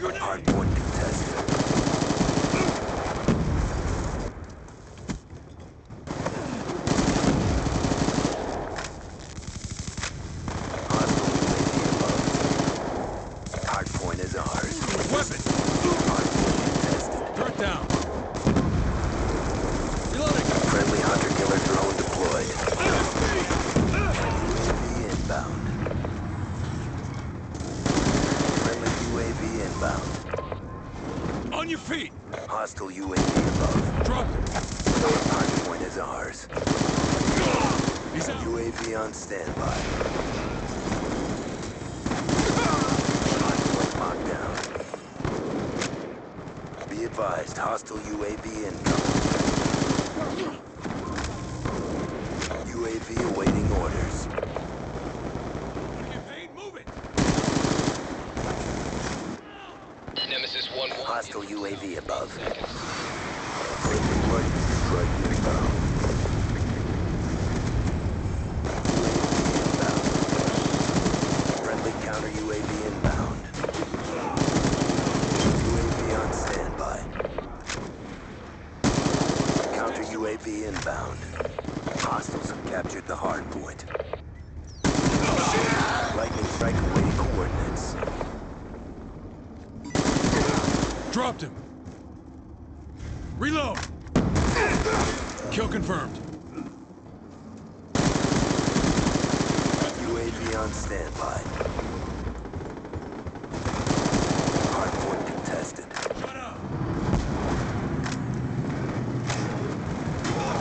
Contested. Hostile UAV above. Hardpoint is ours. Weapon! Hardpoint contested. Throw it down. Reloading. Friendly hunter-killer drone deployed. UAV inbound. Friendly UAV inbound. On your feet. Hostile UAV above. Drop him. Hardpoint is ours. He's out. UAV on standby. Locked down. Be advised, hostile UAV incoming. UAV awaiting Hostile UAV above. Friendly UAV inbound. Counter UAV inbound. Hostiles have captured the hard point. Lightning strike awaiting coordinates. Dropped him. Reload. Kill confirmed. UAV on standby. Hardpoint contested. Shut up.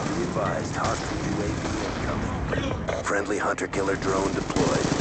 Be advised, hostile UAV incoming. Friendly hunter-killer drone deployed.